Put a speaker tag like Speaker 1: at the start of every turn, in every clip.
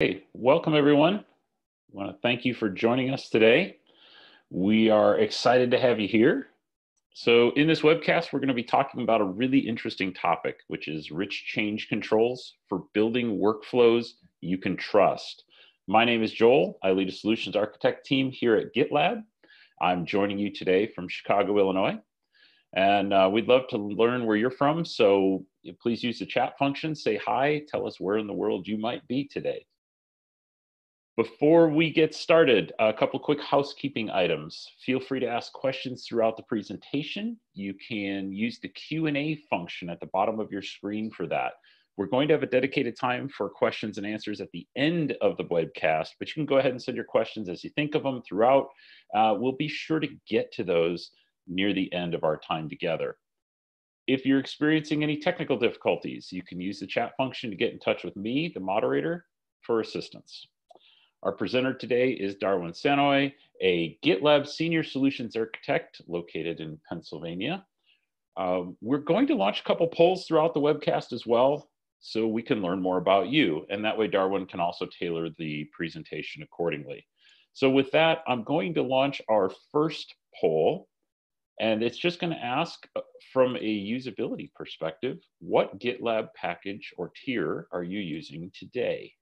Speaker 1: Hey, welcome everyone. I want to thank you for joining us today. We are excited to have you here. So in this webcast, we're going to be talking about a really interesting topic, which is rich change controls for building workflows you can trust. My name is Joel. I lead a solutions architect team here at GitLab. I'm joining you today from Chicago, Illinois. And uh, we'd love to learn where you're from. So please use the chat function, say hi, tell us where in the world you might be today. Before we get started, a couple quick housekeeping items. Feel free to ask questions throughout the presentation. You can use the Q&A function at the bottom of your screen for that. We're going to have a dedicated time for questions and answers at the end of the webcast, but you can go ahead and send your questions as you think of them throughout. Uh, we'll be sure to get to those near the end of our time together. If you're experiencing any technical difficulties, you can use the chat function to get in touch with me, the moderator, for assistance. Our presenter today is Darwin Sanoy, a GitLab Senior Solutions Architect located in Pennsylvania. Um, we're going to launch a couple polls throughout the webcast as well, so we can learn more about you. And that way Darwin can also tailor the presentation accordingly. So with that, I'm going to launch our first poll. And it's just going to ask uh, from a usability perspective, what GitLab package or tier are you using today?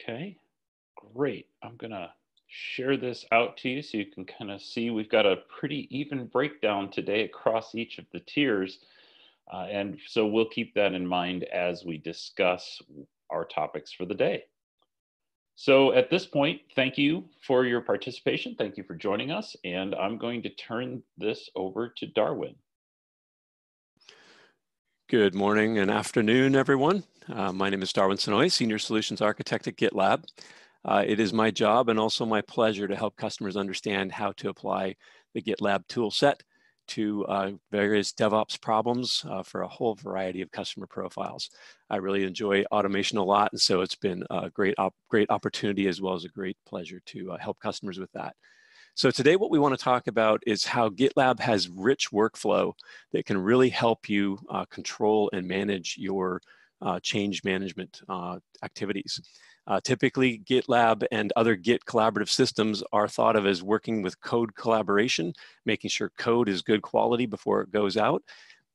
Speaker 1: Okay, great. I'm gonna share this out to you so you can kind of see we've got a pretty even breakdown today across each of the tiers. Uh, and so we'll keep that in mind as we discuss our topics for the day. So at this point, thank you for your participation. Thank you for joining us. And I'm going to turn this over to Darwin.
Speaker 2: Good morning and afternoon, everyone. Uh, my name is Darwin Sanoy, Senior Solutions Architect at GitLab. Uh, it is my job and also my pleasure to help customers understand how to apply the GitLab tool set to uh, various DevOps problems uh, for a whole variety of customer profiles. I really enjoy automation a lot, and so it's been a great, op great opportunity as well as a great pleasure to uh, help customers with that. So today what we want to talk about is how GitLab has rich workflow that can really help you uh, control and manage your change management uh, activities. Uh, typically, GitLab and other Git collaborative systems are thought of as working with code collaboration, making sure code is good quality before it goes out.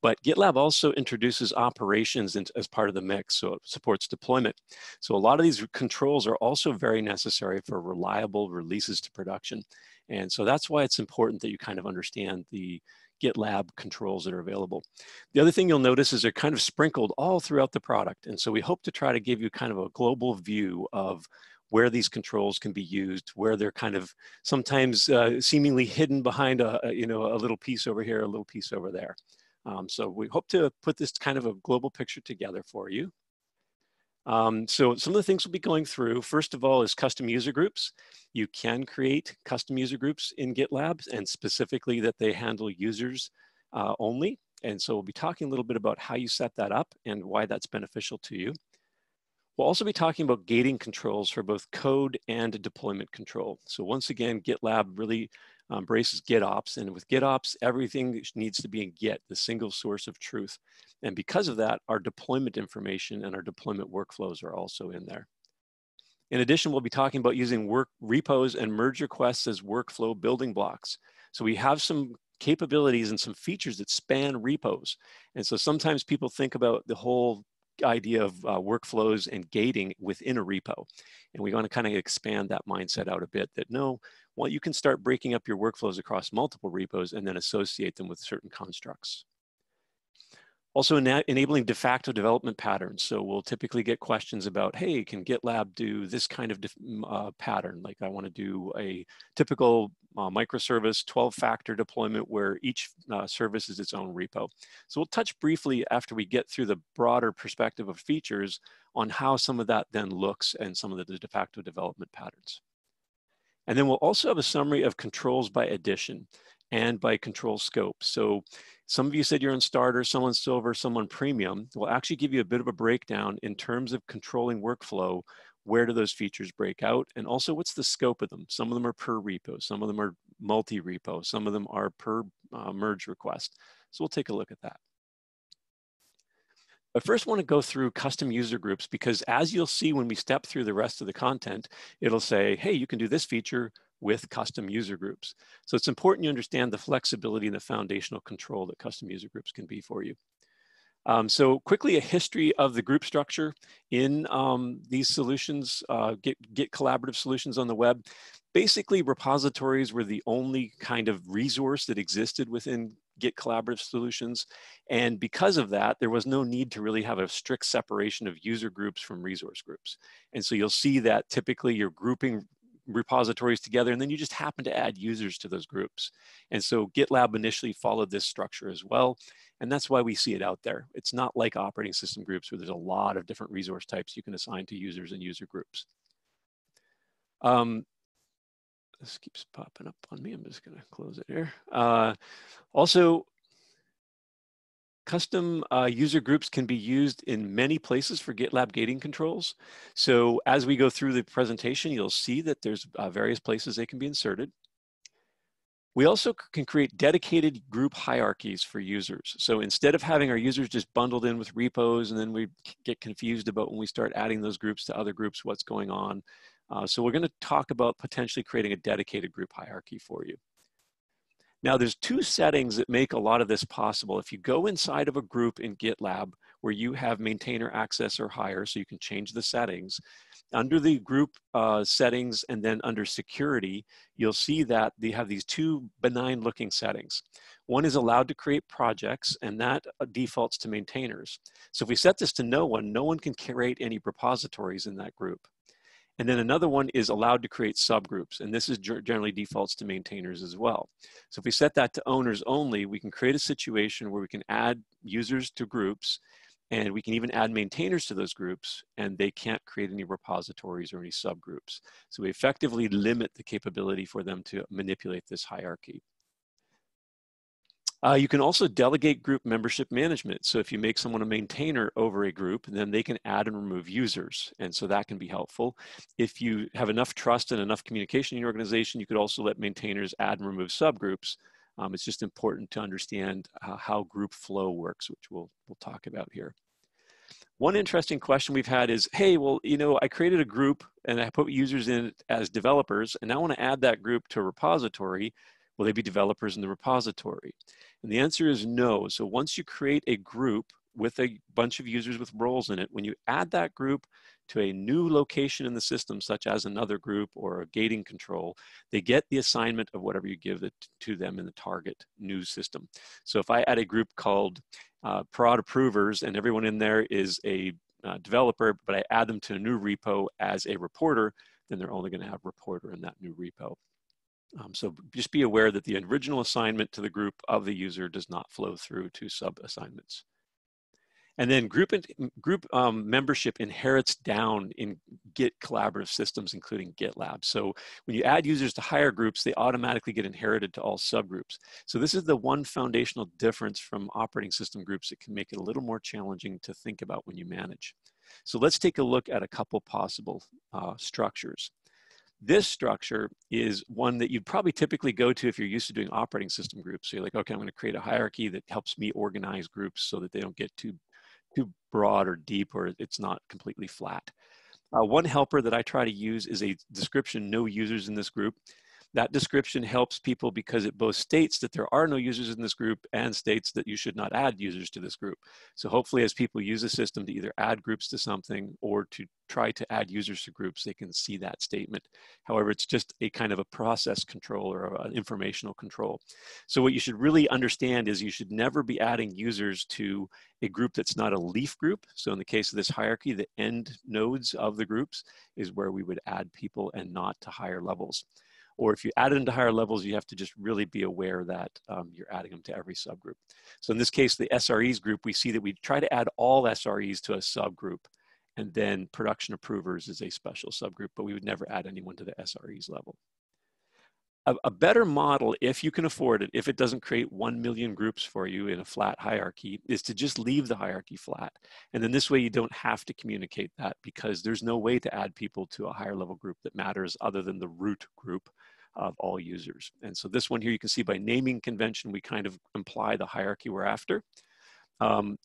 Speaker 2: But GitLab also introduces operations as part of the mix, so it supports deployment. So a lot of these controls are also very necessary for reliable releases to production. And so that's why it's important that you kind of understand the GitLab controls that are available. The other thing you'll notice is they're kind of sprinkled all throughout the product. And so we hope to try to give you kind of a global view of where these controls can be used, where they're kind of sometimes uh, seemingly hidden behind a, a, you know, a little piece over here, a little piece over there. Um, so we hope to put this kind of a global picture together for you. Um, so some of the things we'll be going through, first of all, is custom user groups. You can create custom user groups in GitLab and specifically that they handle users uh, only. And so we'll be talking a little bit about how you set that up and why that's beneficial to you. We'll also be talking about gating controls for both code and deployment control. So once again, GitLab really embraces GitOps. And with GitOps, everything needs to be in Git, the single source of truth. And because of that, our deployment information and our deployment workflows are also in there. In addition, we'll be talking about using work repos and merge requests as workflow building blocks. So we have some capabilities and some features that span repos. And so sometimes people think about the whole idea of uh, workflows and gating within a repo. And we want to kind of expand that mindset out a bit that no, well, you can start breaking up your workflows across multiple repos and then associate them with certain constructs. Also ena enabling de facto development patterns. So we'll typically get questions about, hey, can GitLab do this kind of uh, pattern? Like I want to do a typical uh, microservice 12 factor deployment where each uh, service is its own repo. So we'll touch briefly after we get through the broader perspective of features on how some of that then looks and some of the de facto development patterns. And then we'll also have a summary of controls by edition and by control scope. So some of you said you're on starter, someone silver, someone premium. We'll actually give you a bit of a breakdown in terms of controlling workflow. Where do those features break out? And also what's the scope of them? Some of them are per repo, some of them are multi-repo, some of them are per uh, merge request. So we'll take a look at that. I first want to go through custom user groups because as you'll see when we step through the rest of the content, it'll say, hey, you can do this feature with custom user groups. So it's important you understand the flexibility and the foundational control that custom user groups can be for you. Um, so quickly, a history of the group structure in um, these solutions, uh, Git, Git collaborative solutions on the web. Basically, repositories were the only kind of resource that existed within Git collaborative solutions. And because of that, there was no need to really have a strict separation of user groups from resource groups. And so you'll see that typically you're grouping repositories together and then you just happen to add users to those groups. And so GitLab initially followed this structure as well. And that's why we see it out there. It's not like operating system groups where there's a lot of different resource types you can assign to users and user groups. Um, this keeps popping up on me. I'm just gonna close it here. Uh, also, Custom uh, user groups can be used in many places for GitLab gating controls. So as we go through the presentation, you'll see that there's uh, various places they can be inserted. We also can create dedicated group hierarchies for users. So instead of having our users just bundled in with repos and then we get confused about when we start adding those groups to other groups, what's going on. Uh, so we're gonna talk about potentially creating a dedicated group hierarchy for you. Now there's two settings that make a lot of this possible. If you go inside of a group in GitLab where you have maintainer access or higher, so you can change the settings, under the group uh, settings and then under security, you'll see that they have these two benign looking settings. One is allowed to create projects and that uh, defaults to maintainers. So if we set this to no one, no one can create any repositories in that group. And then another one is allowed to create subgroups. And this is generally defaults to maintainers as well. So if we set that to owners only, we can create a situation where we can add users to groups and we can even add maintainers to those groups and they can't create any repositories or any subgroups. So we effectively limit the capability for them to manipulate this hierarchy. Uh, you can also delegate group membership management. So if you make someone a maintainer over a group, then they can add and remove users. And so that can be helpful. If you have enough trust and enough communication in your organization, you could also let maintainers add and remove subgroups. Um, it's just important to understand uh, how group flow works, which we'll, we'll talk about here. One interesting question we've had is, hey, well, you know, I created a group and I put users in it as developers, and I want to add that group to a repository. Will they be developers in the repository? And the answer is no. So once you create a group with a bunch of users with roles in it, when you add that group to a new location in the system, such as another group or a gating control, they get the assignment of whatever you give it to them in the target new system. So if I add a group called uh, prod approvers and everyone in there is a uh, developer, but I add them to a new repo as a reporter, then they're only gonna have reporter in that new repo. Um, so just be aware that the original assignment to the group of the user does not flow through to sub-assignments. And then group, group um, membership inherits down in Git collaborative systems, including GitLab. So when you add users to higher groups, they automatically get inherited to all subgroups. So this is the one foundational difference from operating system groups that can make it a little more challenging to think about when you manage. So let's take a look at a couple possible uh, structures. This structure is one that you'd probably typically go to if you're used to doing operating system groups. So you're like, okay, I'm going to create a hierarchy that helps me organize groups so that they don't get too, too broad or deep or it's not completely flat. Uh, one helper that I try to use is a description, no users in this group. That description helps people because it both states that there are no users in this group and states that you should not add users to this group. So hopefully as people use the system to either add groups to something or to try to add users to groups, they can see that statement. However, it's just a kind of a process control or an informational control. So what you should really understand is you should never be adding users to a group that's not a leaf group. So in the case of this hierarchy, the end nodes of the groups is where we would add people and not to higher levels or if you add them to higher levels, you have to just really be aware that um, you're adding them to every subgroup. So in this case, the SREs group, we see that we try to add all SREs to a subgroup, and then production approvers is a special subgroup, but we would never add anyone to the SREs level. A, a better model, if you can afford it, if it doesn't create 1 million groups for you in a flat hierarchy, is to just leave the hierarchy flat. And then this way you don't have to communicate that because there's no way to add people to a higher level group that matters other than the root group of all users. And so this one here, you can see by naming convention, we kind of imply the hierarchy we're after. Um,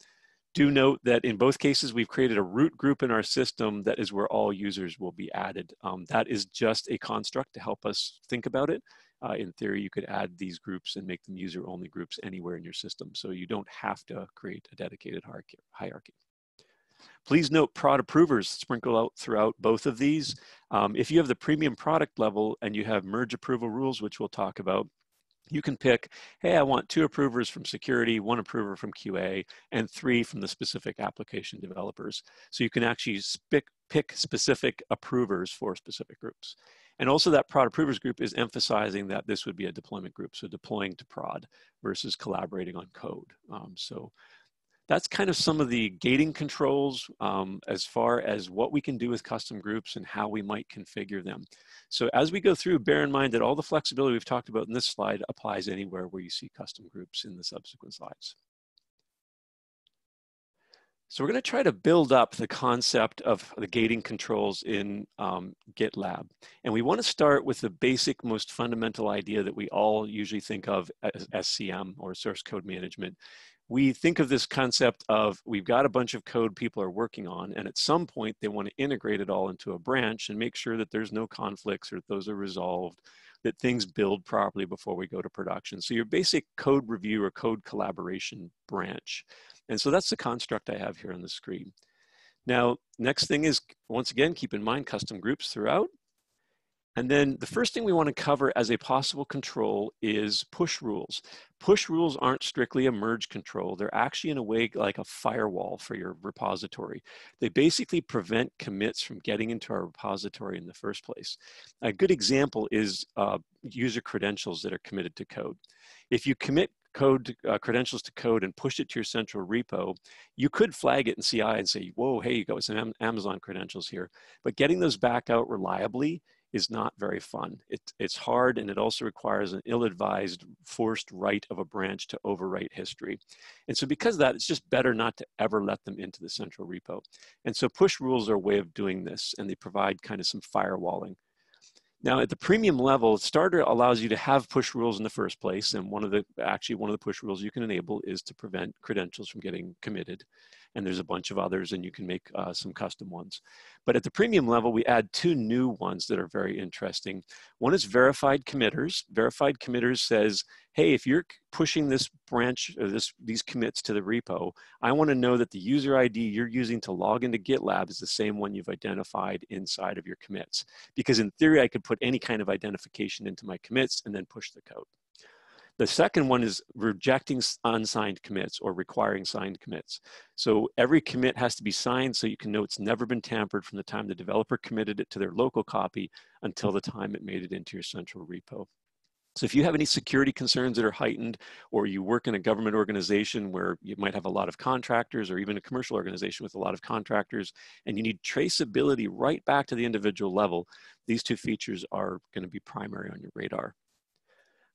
Speaker 2: do note that in both cases, we've created a root group in our system that is where all users will be added. Um, that is just a construct to help us think about it. Uh, in theory, you could add these groups and make them user-only groups anywhere in your system. So you don't have to create a dedicated hierarchy. Please note prod approvers sprinkle out throughout both of these. Um, if you have the premium product level and you have merge approval rules, which we'll talk about, you can pick, hey, I want two approvers from security, one approver from QA, and three from the specific application developers. So you can actually pick, pick specific approvers for specific groups. And also that prod approvers group is emphasizing that this would be a deployment group, so deploying to prod versus collaborating on code. Um, so that's kind of some of the gating controls um, as far as what we can do with custom groups and how we might configure them. So as we go through, bear in mind that all the flexibility we've talked about in this slide applies anywhere where you see custom groups in the subsequent slides. So we're going to try to build up the concept of the gating controls in um, GitLab. And we want to start with the basic, most fundamental idea that we all usually think of as SCM or source code management, we think of this concept of we've got a bunch of code people are working on, and at some point they want to integrate it all into a branch and make sure that there's no conflicts or that those are resolved, that things build properly before we go to production. So your basic code review or code collaboration branch. And so that's the construct I have here on the screen. Now, next thing is, once again, keep in mind custom groups throughout. And then the first thing we want to cover as a possible control is push rules. Push rules aren't strictly a merge control. They're actually in a way like a firewall for your repository. They basically prevent commits from getting into our repository in the first place. A good example is uh, user credentials that are committed to code. If you commit code uh, credentials to code and push it to your central repo, you could flag it in CI and say, whoa, hey, you got some Amazon credentials here. But getting those back out reliably is not very fun. It, it's hard and it also requires an ill-advised forced right of a branch to overwrite history. And so because of that, it's just better not to ever let them into the central repo. And so push rules are a way of doing this and they provide kind of some firewalling. Now at the premium level, Starter allows you to have push rules in the first place. And one of the, actually one of the push rules you can enable is to prevent credentials from getting committed and there's a bunch of others and you can make uh, some custom ones. But at the premium level, we add two new ones that are very interesting. One is verified committers. Verified committers says, hey, if you're pushing this branch or this, these commits to the repo, I wanna know that the user ID you're using to log into GitLab is the same one you've identified inside of your commits. Because in theory, I could put any kind of identification into my commits and then push the code. The second one is rejecting unsigned commits or requiring signed commits. So every commit has to be signed so you can know it's never been tampered from the time the developer committed it to their local copy until the time it made it into your central repo. So if you have any security concerns that are heightened, or you work in a government organization where you might have a lot of contractors, or even a commercial organization with a lot of contractors, and you need traceability right back to the individual level, these two features are gonna be primary on your radar.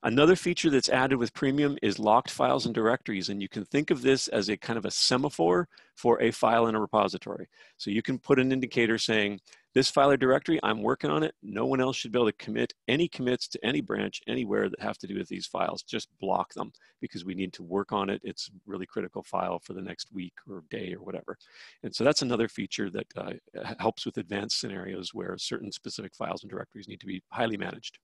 Speaker 2: Another feature that's added with Premium is locked files and directories. And you can think of this as a kind of a semaphore for a file in a repository. So you can put an indicator saying, this file or directory, I'm working on it. No one else should be able to commit any commits to any branch anywhere that have to do with these files. Just block them because we need to work on it. It's really critical file for the next week or day or whatever. And so that's another feature that uh, helps with advanced scenarios where certain specific files and directories need to be highly managed.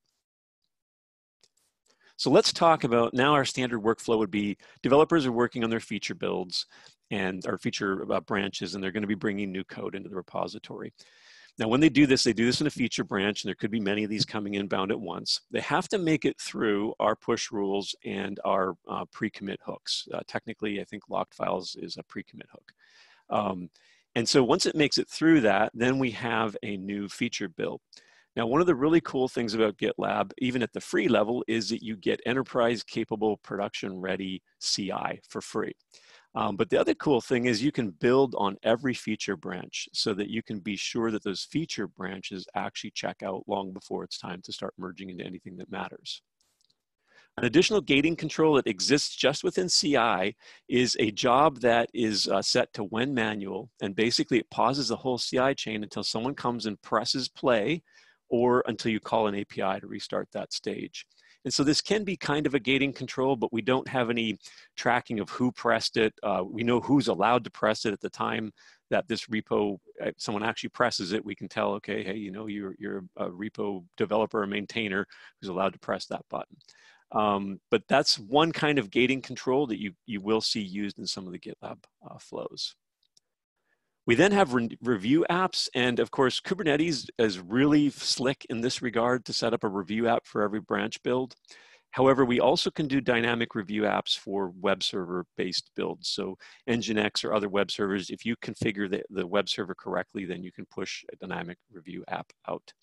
Speaker 2: So let's talk about now our standard workflow would be developers are working on their feature builds and our feature uh, branches, and they're going to be bringing new code into the repository. Now, when they do this, they do this in a feature branch, and there could be many of these coming inbound at once. They have to make it through our push rules and our uh, pre-commit hooks. Uh, technically, I think locked files is a pre-commit hook. Um, and so once it makes it through that, then we have a new feature build. Now, one of the really cool things about GitLab, even at the free level, is that you get enterprise capable production ready CI for free. Um, but the other cool thing is you can build on every feature branch so that you can be sure that those feature branches actually check out long before it's time to start merging into anything that matters. An additional gating control that exists just within CI is a job that is uh, set to when manual, and basically it pauses the whole CI chain until someone comes and presses play or until you call an API to restart that stage. And so this can be kind of a gating control, but we don't have any tracking of who pressed it. Uh, we know who's allowed to press it at the time that this repo, uh, someone actually presses it, we can tell, okay, hey, you know, you're, you're a repo developer or maintainer who's allowed to press that button. Um, but that's one kind of gating control that you, you will see used in some of the GitLab uh, flows. We then have re review apps, and of course, Kubernetes is really slick in this regard to set up a review app for every branch build. However, we also can do dynamic review apps for web server based builds. So Nginx or other web servers, if you configure the, the web server correctly, then you can push a dynamic review app out.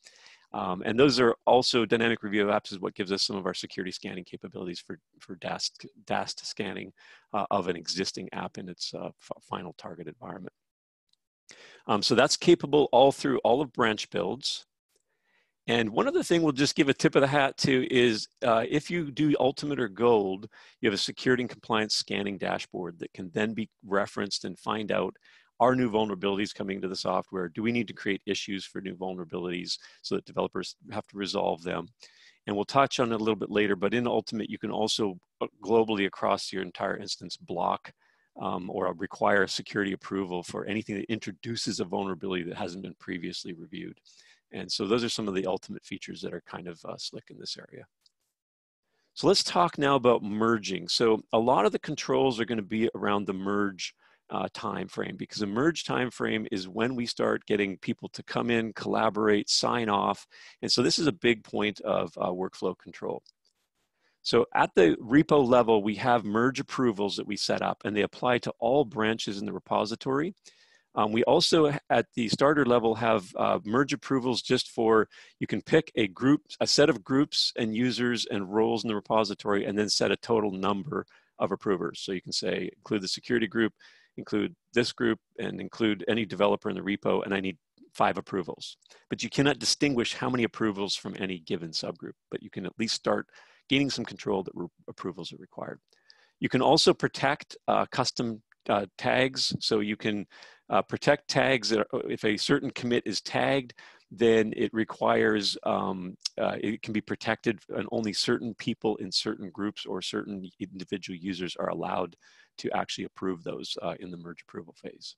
Speaker 2: Um, and those are also dynamic review apps is what gives us some of our security scanning capabilities for, for DAST, DAST scanning uh, of an existing app in its uh, final target environment. Um, so that's capable all through all of branch builds. And one other thing we'll just give a tip of the hat to is uh, if you do Ultimate or Gold, you have a security and compliance scanning dashboard that can then be referenced and find out are new vulnerabilities coming to the software? Do we need to create issues for new vulnerabilities so that developers have to resolve them? And we'll touch on it a little bit later, but in Ultimate, you can also uh, globally across your entire instance block um, or require security approval for anything that introduces a vulnerability that hasn't been previously reviewed. And so those are some of the ultimate features that are kind of uh, slick in this area. So let's talk now about merging. So a lot of the controls are going to be around the merge uh, time frame because a merge time frame is when we start getting people to come in, collaborate, sign off. And so this is a big point of uh, workflow control. So at the repo level, we have merge approvals that we set up and they apply to all branches in the repository. Um, we also at the starter level have uh, merge approvals just for, you can pick a group, a set of groups and users and roles in the repository and then set a total number of approvers. So you can say include the security group, include this group and include any developer in the repo and I need five approvals. But you cannot distinguish how many approvals from any given subgroup, but you can at least start gaining some control that approvals are required. You can also protect uh, custom uh, tags. So you can uh, protect tags that are, if a certain commit is tagged, then it requires, um, uh, it can be protected and only certain people in certain groups or certain individual users are allowed to actually approve those uh, in the merge approval phase.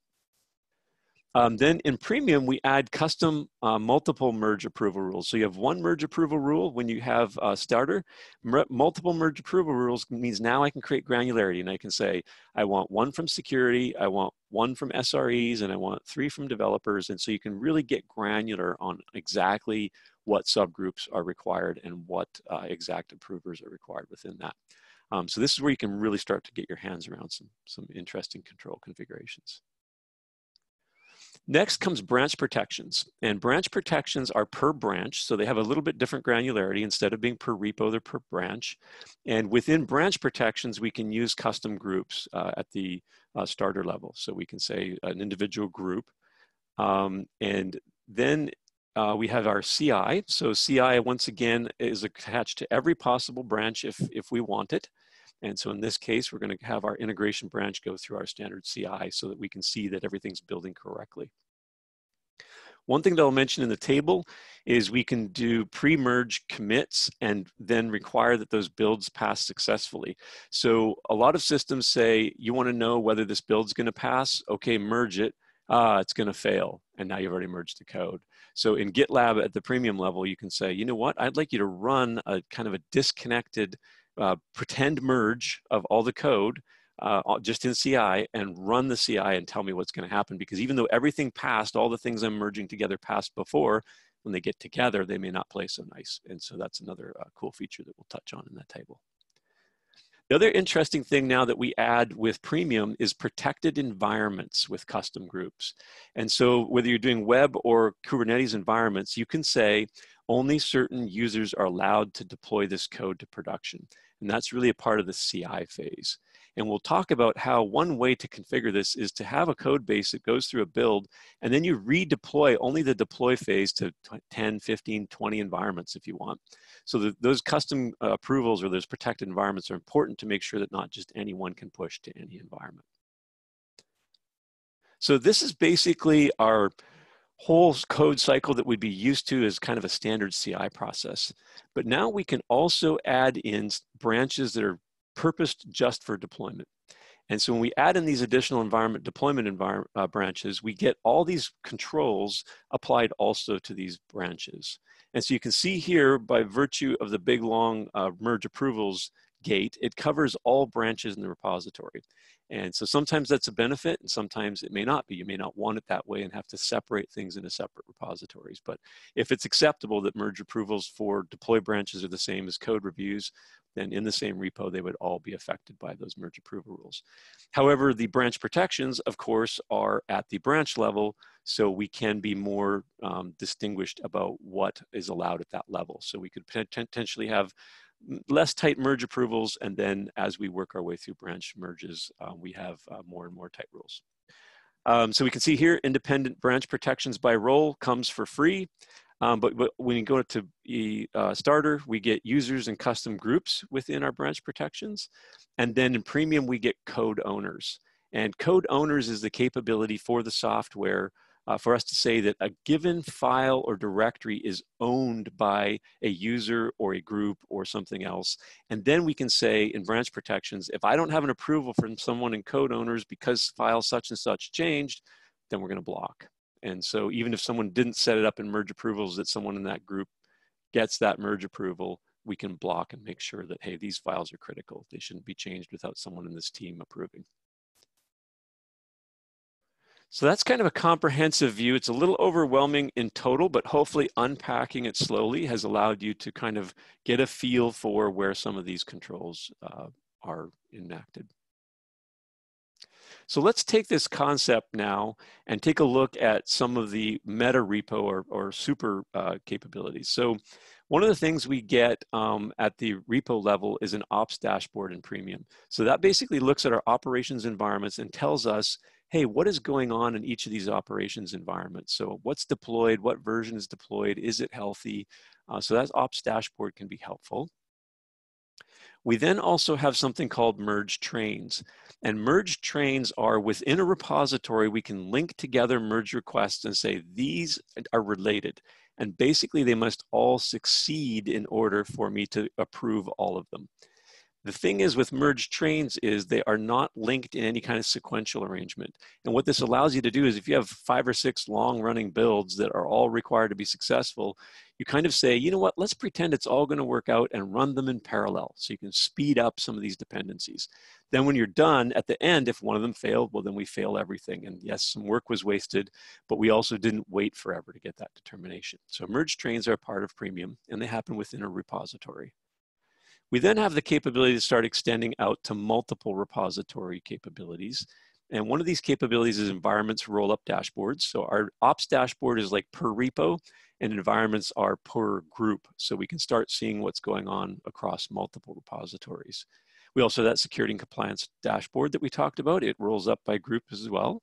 Speaker 2: Um, then in premium, we add custom uh, multiple merge approval rules. So you have one merge approval rule when you have a starter. Multiple merge approval rules means now I can create granularity and I can say, I want one from security, I want one from SREs, and I want three from developers. And so you can really get granular on exactly what subgroups are required and what uh, exact approvers are required within that. Um, so this is where you can really start to get your hands around some, some interesting control configurations. Next comes branch protections. And branch protections are per branch, so they have a little bit different granularity. Instead of being per repo, they're per branch. And within branch protections, we can use custom groups uh, at the uh, starter level. So we can say an individual group. Um, and then uh, we have our CI. So CI, once again, is attached to every possible branch if, if we want it. And so in this case, we're going to have our integration branch go through our standard CI so that we can see that everything's building correctly. One thing that I'll mention in the table is we can do pre-merge commits and then require that those builds pass successfully. So a lot of systems say, you wanna know whether this build's gonna pass, okay, merge it, ah, it's gonna fail, and now you've already merged the code. So in GitLab at the premium level, you can say, you know what, I'd like you to run a kind of a disconnected uh, pretend merge of all the code uh, just in CI and run the CI and tell me what's going to happen. Because even though everything passed, all the things I'm merging together passed before, when they get together, they may not play so nice. And so that's another uh, cool feature that we'll touch on in that table. The other interesting thing now that we add with Premium is protected environments with custom groups. And so whether you're doing web or Kubernetes environments, you can say only certain users are allowed to deploy this code to production. And that's really a part of the CI phase. And we'll talk about how one way to configure this is to have a code base that goes through a build, and then you redeploy only the deploy phase to 10, 15, 20 environments if you want. So the, those custom uh, approvals or those protected environments are important to make sure that not just anyone can push to any environment. So this is basically our whole code cycle that we'd be used to as kind of a standard CI process. But now we can also add in branches that are purposed just for deployment. And so when we add in these additional environment deployment environment uh, branches, we get all these controls applied also to these branches. And so you can see here by virtue of the big long uh, merge approvals gate, it covers all branches in the repository. And so sometimes that's a benefit and sometimes it may not be. You may not want it that way and have to separate things into separate repositories. But if it's acceptable that merge approvals for deploy branches are the same as code reviews, then in the same repo, they would all be affected by those merge approval rules. However, the branch protections, of course, are at the branch level, so we can be more um, distinguished about what is allowed at that level. So we could potentially have less tight merge approvals, and then as we work our way through branch merges, uh, we have uh, more and more tight rules. Um, so we can see here, independent branch protections by role comes for free. Um, but, but, when you go to the uh, starter, we get users and custom groups within our branch protections. And then in premium, we get code owners. And code owners is the capability for the software uh, for us to say that a given file or directory is owned by a user or a group or something else. And then we can say in branch protections, if I don't have an approval from someone in code owners because file such and such changed, then we're gonna block. And so even if someone didn't set it up in merge approvals that someone in that group gets that merge approval, we can block and make sure that, hey, these files are critical. They shouldn't be changed without someone in this team approving. So that's kind of a comprehensive view. It's a little overwhelming in total, but hopefully unpacking it slowly has allowed you to kind of get a feel for where some of these controls uh, are enacted. So let's take this concept now and take a look at some of the meta repo or, or super uh, capabilities. So one of the things we get um, at the repo level is an ops dashboard in premium. So that basically looks at our operations environments and tells us, hey, what is going on in each of these operations environments? So what's deployed, what version is deployed, is it healthy? Uh, so that ops dashboard can be helpful. We then also have something called merge trains. And merge trains are within a repository, we can link together merge requests and say these are related. And basically they must all succeed in order for me to approve all of them. The thing is with merged trains is they are not linked in any kind of sequential arrangement. And what this mm-hmm. allows you to do is if you have five or six long running builds that are all required to be successful, you kind of say, you know what, let's pretend it's all gonna work out and run them in parallel. So you can speed up some of these dependencies. Then when you're done, at the end, if one of them failed, well, then we fail everything. And yes, some work was wasted, but we also didn't wait forever to get that determination. So merge trains are a part of Premium and they happen within a repository. We then have the capability to start extending out to multiple repository capabilities. And one of these capabilities is environments roll-up dashboards. So our ops dashboard is like per repo and environments are per group. So we can start seeing what's going on across multiple repositories. We also have that security and compliance dashboard that we talked about. It rolls up by group as well.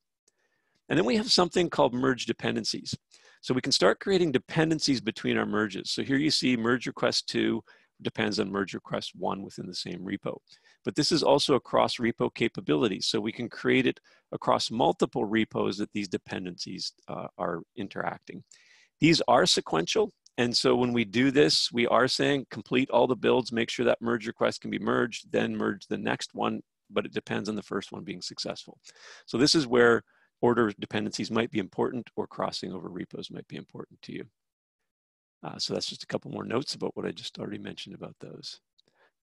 Speaker 2: And then we have something called merge dependencies. So we can start creating dependencies between our merges. So here you see merge request two depends on merge request one within the same repo. But this is also a cross repo capability. So we can create it across multiple repos that these dependencies uh, are interacting. These are sequential. And so when we do this, we are saying complete all the builds, make sure that merge request can be merged, then merge the next one, but it depends on the first one being successful. So this is where order dependencies might be important or crossing over repos might be important to you. Uh, so that's just a couple more notes about what I just already mentioned about those.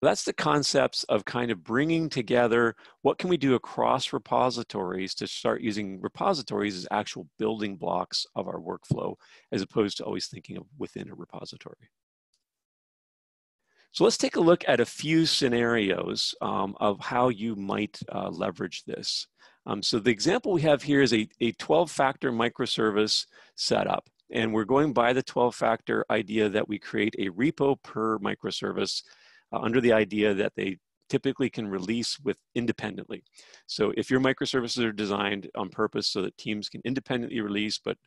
Speaker 2: That's the concepts of kind of bringing together what can we do across repositories to start using repositories as actual building blocks of our workflow, as opposed to always thinking of within a repository. So let's take a look at a few scenarios um, of how you might uh, leverage this. Um, so the example we have here is a, a 12-factor microservice setup. And we're going by the 12-factor idea that we create a repo per microservice uh, under the idea that they typically can release with independently. So if your microservices are designed on purpose so that teams can independently release, but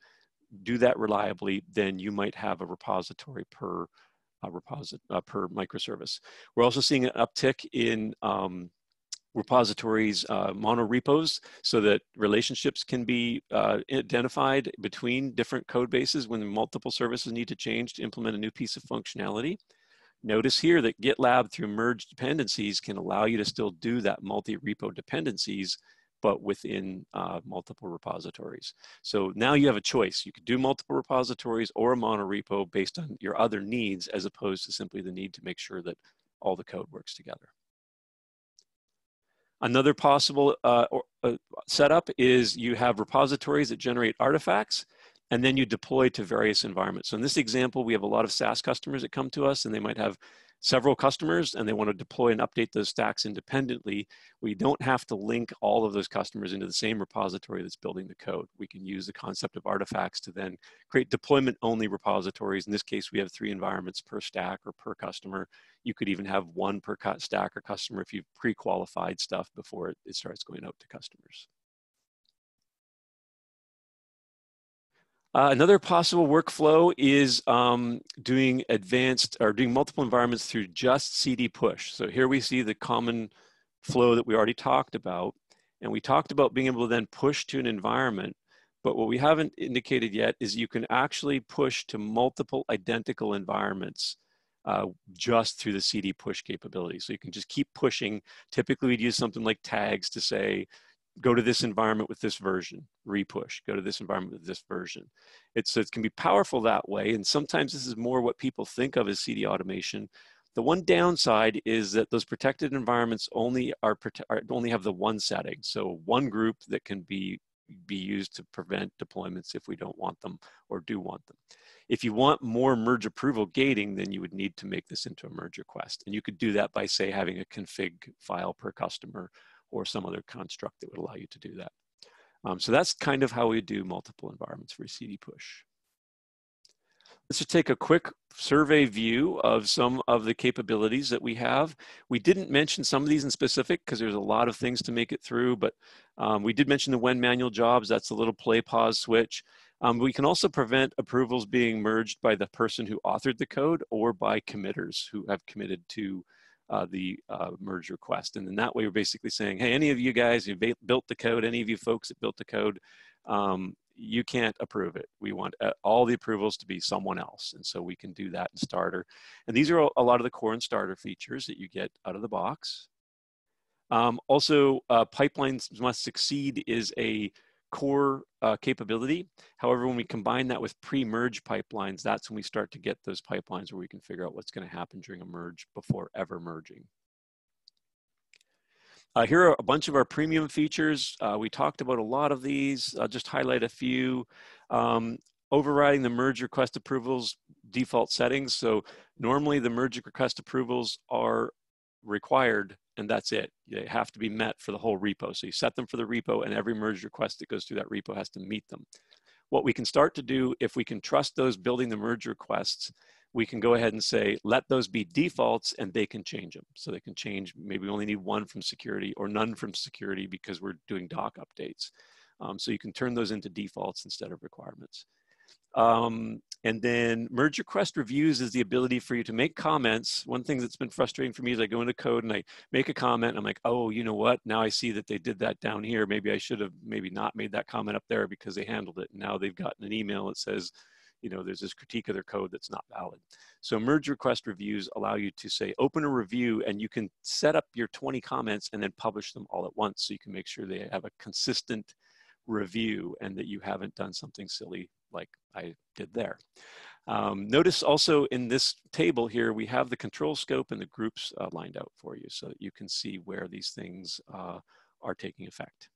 Speaker 2: do that reliably, then you might have a repository per uh, uh, per microservice. We're also seeing an uptick in um, repositories uh, mono repos so that relationships can be uh, identified between different code bases when multiple services need to change to implement a new piece of functionality. Notice here that GitLab through merge dependencies can allow you to still do that multi-repo dependencies, but within uh, multiple repositories. So now you have a choice. You could do multiple repositories or a monorepo based on your other needs as opposed to simply the need to make sure that all the code works together. Another possible uh, or, uh, setup is you have repositories that generate artifacts and then you deploy to various environments. So in this example, we have a lot of SaaS customers that come to us and they might have several customers and they want to deploy and update those stacks independently. We don't have to link all of those customers into the same repository that's building the code. We can use the concept of artifacts to then create deployment only repositories. In this case, we have three environments per stack or per customer. You could even have one per stack or customer if you've pre-qualified stuff before it, it starts going out to customers. Uh, another possible workflow is um, doing advanced or doing multiple environments through just CD push. So here we see the common flow that we already talked about. And we talked about being able to then push to an environment. But what we haven't indicated yet is you can actually push to multiple identical environments uh, just through the CD push capability. So you can just keep pushing. Typically we'd use something like tags to say, go to this environment with this version, repush, go to this environment with this version. It's, it can be powerful that way. And sometimes this is more what people think of as CD automation. The one downside is that those protected environments only are, are only have the one setting. So one group that can be be used to prevent deployments if we don't want them or do want them. If you want more merge approval gating, then you would need to make this into a merge request. And you could do that by say having a config file per customer or some other construct that would allow you to do that. Um, so that's kind of how we do multiple environments for CD push. Let's just take a quick survey view of some of the capabilities that we have. We didn't mention some of these in specific because there's a lot of things to make it through, but um, we did mention the when manual jobs. That's the little play pause switch. Um, we can also prevent approvals being merged by the person who authored the code or by committers who have committed to uh, the uh, merge request. And in that way, we're basically saying, hey, any of you guys who built the code, any of you folks that built the code, um, you can't approve it. We want uh, all the approvals to be someone else. And so we can do that in Starter. And these are a lot of the core and Starter features that you get out of the box. Um, also, uh, pipelines must succeed is a core uh, capability. However, when we combine that with pre-merge pipelines, that's when we start to get those pipelines where we can figure out what's going to happen during a merge before ever merging. Uh, here are a bunch of our premium features. Uh, we talked about a lot of these. I'll just highlight a few. Um, overriding the merge request approvals default settings. So normally the merge request approvals are required and that's it. They have to be met for the whole repo. So you set them for the repo and every merge request that goes through that repo has to meet them. What we can start to do, if we can trust those building the merge requests, we can go ahead and say, let those be defaults and they can change them. So they can change, maybe we only need one from security or none from security because we're doing doc updates. Um, so you can turn those into defaults instead of requirements. Um, and then merge request reviews is the ability for you to make comments. One thing that's been frustrating for me is I go into code and I make a comment. I'm like, oh, you know what? Now I see that they did that down here. Maybe I should have maybe not made that comment up there because they handled it. And now they've gotten an email that says, you know, there's this critique of their code that's not valid. So merge request reviews allow you to say, open a review and you can set up your 20 comments and then publish them all at once. So you can make sure they have a consistent review and that you haven't done something silly like I did there. Um, notice also in this table here, we have the control scope and the groups uh, lined out for you so that you can see where these things uh, are taking effect.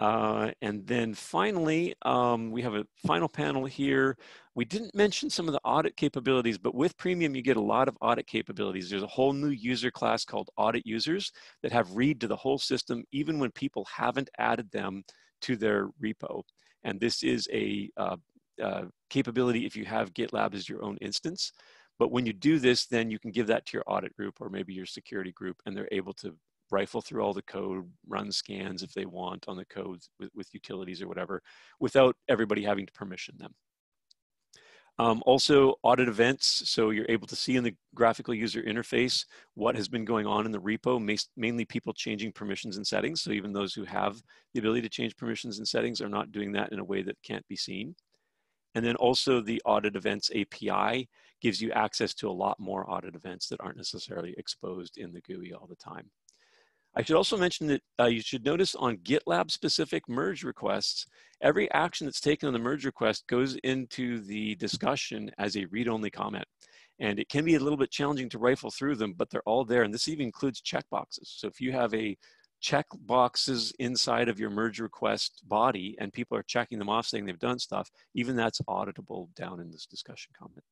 Speaker 2: Uh, and then finally, um, we have a final panel here. We didn't mention some of the audit capabilities, but with Premium, you get a lot of audit capabilities. There's a whole new user class called audit users that have read to the whole system, even when people haven't added them to their repo. And this is a uh, uh, capability if you have GitLab as your own instance. But when you do this, then you can give that to your audit group or maybe your security group, and they're able to rifle through all the code, run scans if they want on the code with, with utilities or whatever, without everybody having to permission them. Um, also audit events, so you're able to see in the graphical user interface what has been going on in the repo, mainly people changing permissions and settings. So even those who have the ability to change permissions and settings are not doing that in a way that can't be seen. And then also the audit events API gives you access to a lot more audit events that aren't necessarily exposed in the GUI all the time. I should also mention that uh, you should notice on GitLab specific merge requests, every action that's taken on the merge request goes into the discussion as a read-only comment. And it can be a little bit challenging to rifle through them, but they're all there. And this even includes checkboxes. So if you have a check boxes inside of your merge request body and people are checking them off saying they've done stuff, even that's auditable down in this discussion comment.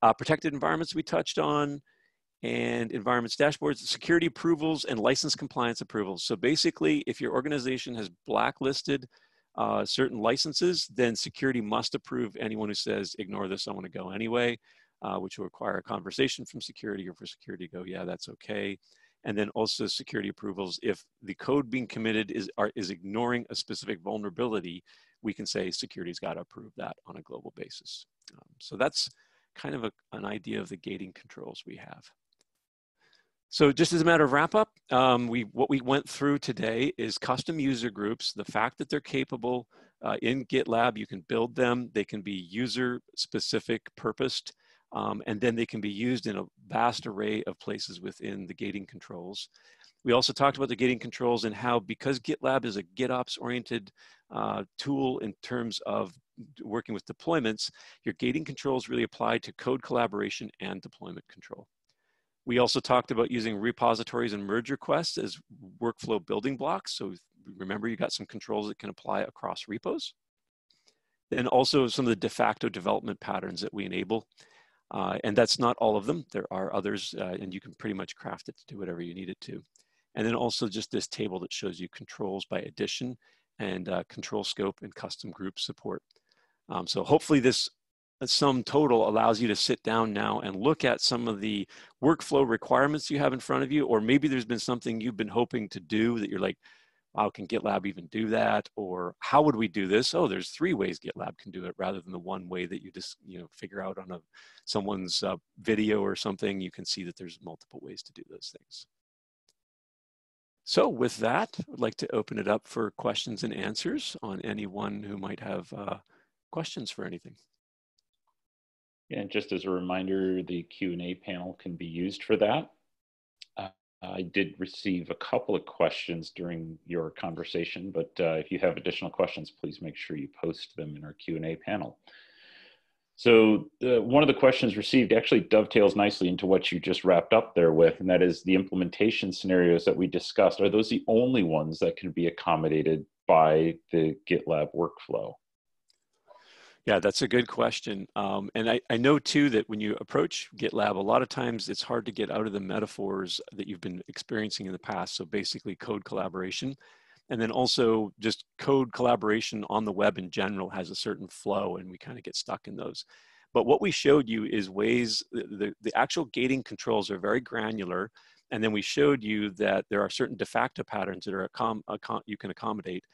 Speaker 2: Uh, protected environments we touched on, and environments dashboards, security approvals, and license compliance approvals. So basically, if your organization has blacklisted uh, certain licenses, then security must approve anyone who says, ignore this, I want to go anyway, uh, which will require a conversation from security or for security to go, yeah, that's okay. And then also security approvals. If the code being committed is, are, is ignoring a specific vulnerability, we can say security's got to approve that on a global basis. Um, so that's kind of a, an idea of the gating controls we have. So just as a matter of wrap up, um, we, what we went through today is custom user groups, the fact that they're capable uh, in GitLab, you can build them, they can be user specific purposed, um, and then they can be used in a vast array of places within the gating controls. We also talked about the gating controls and how because GitLab is a GitOps oriented uh, tool in terms of working with deployments, your gating controls really apply to code collaboration and deployment control. We also talked about using repositories and merge requests as workflow building blocks. So remember you got some controls that can apply across repos. And also some of the de facto development patterns that we enable. Uh, and that's not all of them. There are others uh, and you can pretty much craft it to do whatever you need it to. And then also just this table that shows you controls by edition and uh, control scope and custom group support. Um, so hopefully this sum total allows you to sit down now and look at some of the workflow requirements you have in front of you, or maybe there's been something you've been hoping to do that you're like, wow, can GitLab even do that? Or how would we do this? Oh, there's three ways GitLab can do it rather than the one way that you just, you know, figure out on a someone's uh, video or something, you can see that there's multiple ways to do those things. So with that, I'd like to open it up for questions and answers on anyone who might have uh, questions for anything.
Speaker 1: And just as a reminder, the Q&A panel can be used for that. Uh, I did receive a couple of questions during your conversation, but uh, if you have additional questions, please make sure you post them in our Q&A panel. So uh, one of the questions received actually dovetails nicely into what you just wrapped up there with, and that is the implementation scenarios that we discussed. Are those the only ones that can be accommodated by the GitLab workflow?
Speaker 2: Yeah, that's a good question. Um, and I, I know too that when you approach GitLab, a lot of times it's hard to get out of the metaphors that you've been experiencing in the past. So basically code collaboration. And then also just code collaboration on the web in general has a certain flow and we kind of get stuck in those. But what we showed you is ways, the, the actual gating controls are very granular. And then we showed you that there are certain de facto patterns that are a you can accommodate.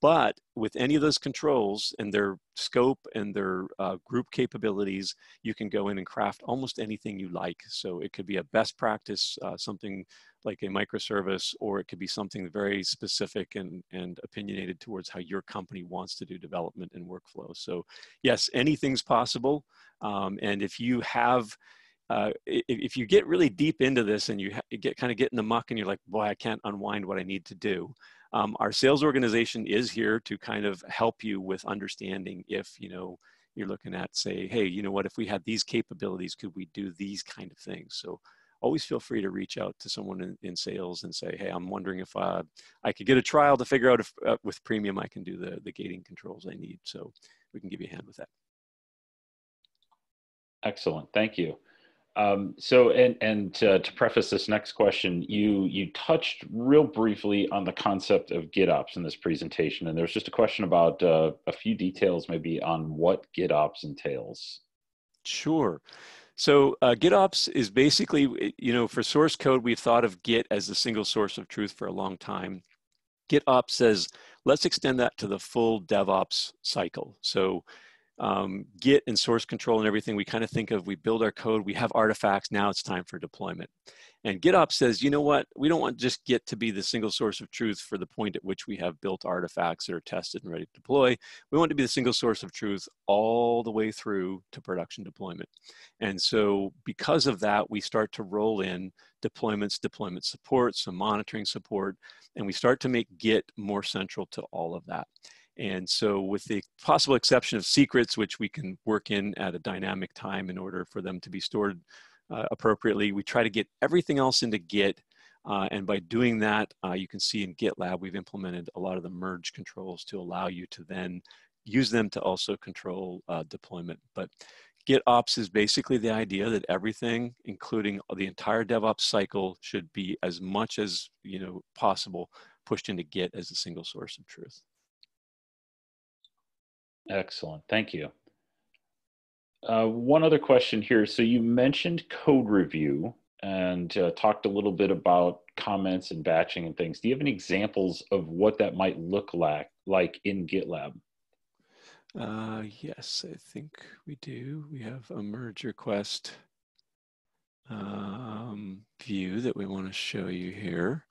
Speaker 2: But with any of those controls and their scope and their uh, group capabilities, you can go in and craft almost anything you like. So it could be a best practice, uh, something like a microservice, or it could be something very specific and, and opinionated towards how your company wants to do development and workflow. So yes, anything's possible. Um, and if you have uh, if you get really deep into this and you, you get kind of get in the muck and you're like, boy, I can't unwind what I need to do, um, our sales organization is here to kind of help you with understanding if, you know, you're looking at say, hey, you know what, if we had these capabilities, could we do these kind of things? So always feel free to reach out to someone in, in sales and say, hey, I'm wondering if uh, I could get a trial to figure out if uh, with premium I can do the, the gating controls I need. So we can give you a hand with that.
Speaker 1: Excellent, thank you. Um, so, and and to, to, preface this next question, you you touched real briefly on the concept of GitOps in this presentation, and there's just a question about uh, a few details, maybe on what GitOps entails.
Speaker 2: Sure. So uh, GitOps is basically, you know, for source code, we've thought of Git as the single source of truth for a long time. GitOps says, let's extend that to the full DevOps cycle. So um, Git and source control and everything, we kind of think of, we build our code, we have artifacts, now it's time for deployment. And GitOps says, you know what, we don't want just Git to be the single source of truth for the point at which we have built artifacts that are tested and ready to deploy. We want to be the single source of truth all the way through to production deployment. And so because of that, we start to roll in deployments, deployment support, some monitoring support, and we start to make Git more central to all of that. And so with the possible exception of secrets, which we can work in at a dynamic time in order for them to be stored uh, appropriately, we try to get everything else into Git. Uh, and by doing that, uh, you can see in GitLab, we've implemented a lot of the merge controls to allow you to then use them to also control uh, deployment. But GitOps is basically the idea that everything, including the entire DevOps cycle, should be as much as you know possible pushed into Git as a single source of truth.
Speaker 1: Excellent. Thank you. Uh, one other question here. So you mentioned code review and uh, talked a little bit about comments and batching and things. Do you have any examples of what that might look like, like in GitLab?
Speaker 2: Uh, yes, I think we do. We have a merge request um, view that we want to show you here.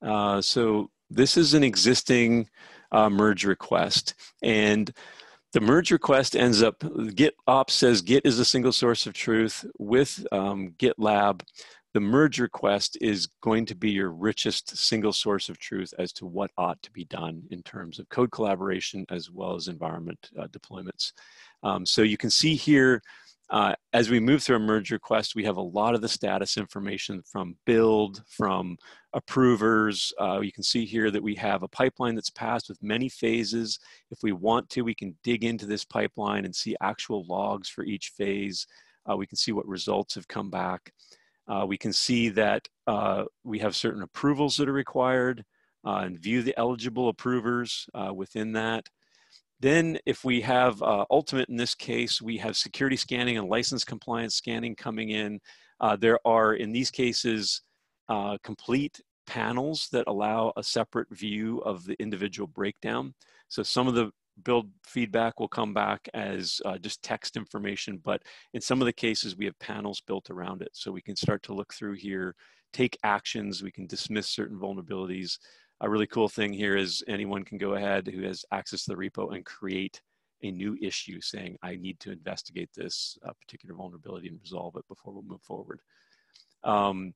Speaker 2: Uh, so this is an existing uh, merge request. And the merge request ends up, Git ops says Git is a single source of truth with um, GitLab. The merge request is going to be your richest single source of truth as to what ought to be done in terms of code collaboration as well as environment uh, deployments. Um, so you can see here uh, as we move through a merge request, we have a lot of the status information from build, from approvers. Uh, you can see here that we have a pipeline that's passed with many phases. If we want to, we can dig into this pipeline and see actual logs for each phase. Uh, we can see what results have come back. Uh, we can see that uh, we have certain approvals that are required uh, and view the eligible approvers within that. Then if we have uh, ultimate in this case, we have security scanning and license compliance scanning coming in. Uh, there are, in these cases, uh, complete panels that allow a separate view of the individual breakdown. So some of the build feedback will come back as uh, just text information, but in some of the cases we have panels built around it. So we can start to look through here, take actions, we can dismiss certain vulnerabilities, a really cool thing here is anyone can go ahead who has access to the repo and create a new issue saying, I need to investigate this uh, particular vulnerability and resolve it before we move forward. Um,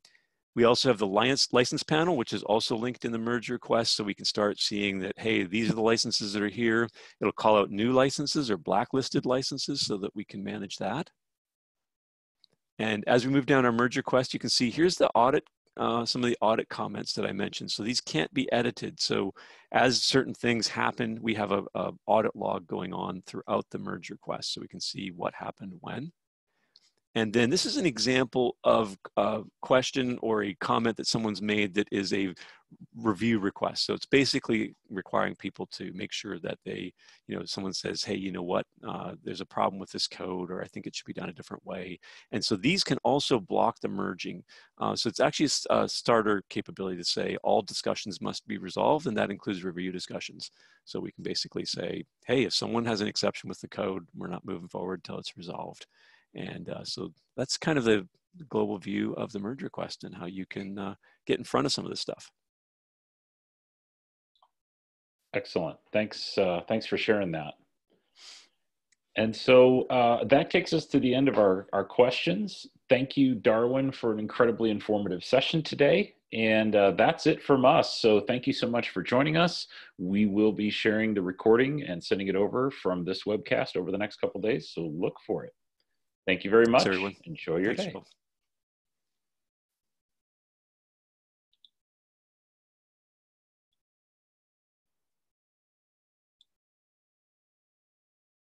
Speaker 2: we also have the license panel, which is also linked in the merge request. So we can start seeing that, hey, these are the licenses that are here. It'll call out new licenses or blacklisted licenses so that we can manage that. And as we move down our merge request, you can see here's the audit uh, some of the audit comments that I mentioned. So these can't be edited. So as certain things happen, we have a, a, audit log going on throughout the merge request so we can see what happened when. And then this is an example of a question or a comment that someone's made that is a review request. So it's basically requiring people to make sure that they, you know, someone says, hey, you know what, uh, there's a problem with this code, or I think it should be done a different way. And so these can also block the merging. Uh, so it's actually a, starter capability to say all discussions must be resolved, and that includes review discussions. So we can basically say, hey, if someone has an exception with the code, we're not moving forward until it's resolved. And uh, so that's kind of the global view of the merge request and how you can uh, get in front of some of this stuff.
Speaker 1: Excellent. Thanks. Uh, thanks for sharing that. And so uh, that takes us to the end of our, our questions. Thank you, Darwin, for an incredibly informative session today. And uh, that's it from us. So thank you so much for joining us. We will be sharing the recording and sending it over from this webcast over the next couple days. So look for it. Thank you very much.
Speaker 2: Thanks, everyone.
Speaker 1: Enjoy your
Speaker 2: Thanks.
Speaker 1: day.